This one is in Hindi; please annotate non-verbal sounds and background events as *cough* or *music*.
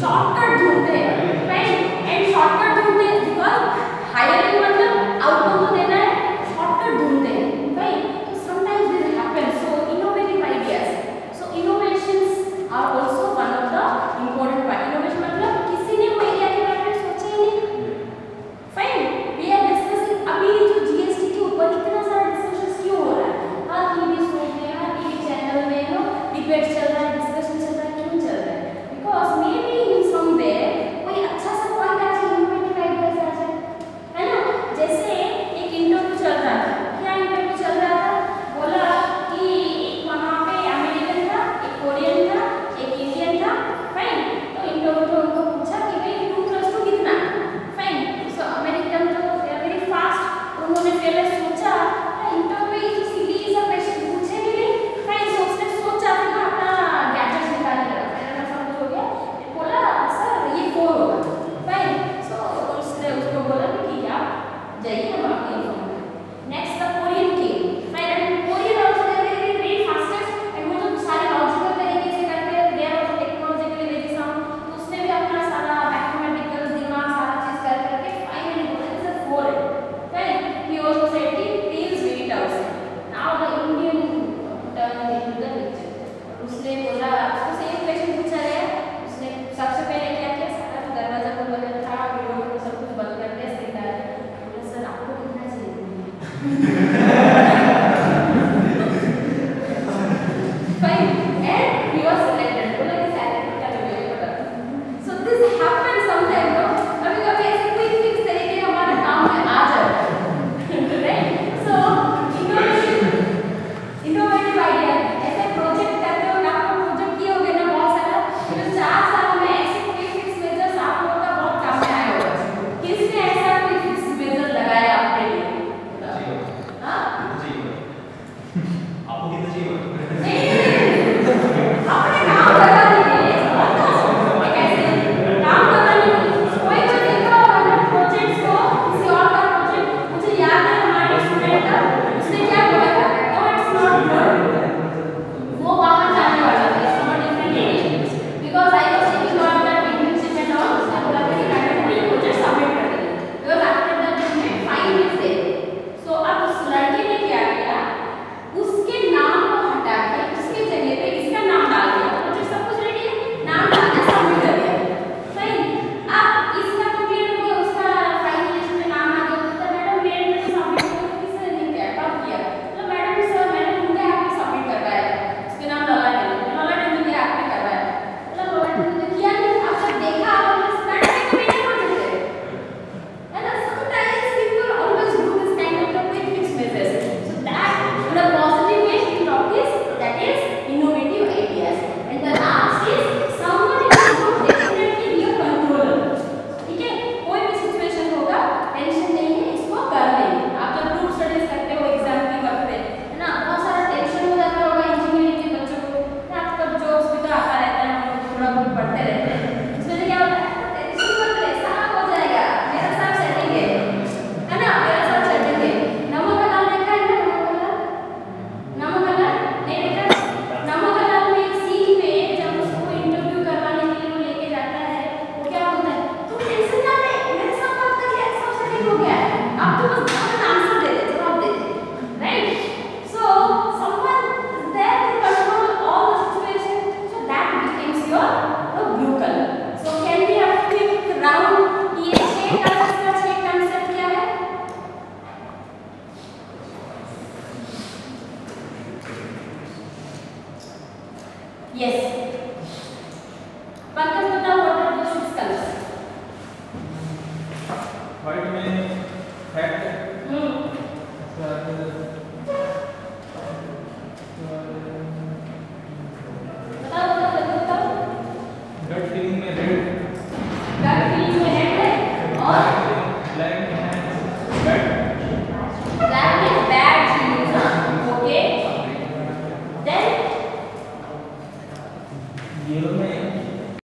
शॉर्टकट ढूंढते हैं राइट एंड शॉर्टकट ढूंढते हैं बिकॉज़ हायर इन मतलब आउटकम को देना है शॉर्टकट ढूंढते हैं राइट तो sometimes this happen so innovative ideas so innovations are also one of the important part innovation मतलब किसी ने कोई आइडिया के बारे में सोचा ही नहीं। फाइन वी आर डिस्कसिंग अभी जो जीएसटी के ऊपर इतना सारा डिस्कशन क्यों हो रहा है? हाँ टीवी सुनते हैं टीवी चैनल में हाँ, नो डिबेट हाँ, चल Yeah. *laughs* because I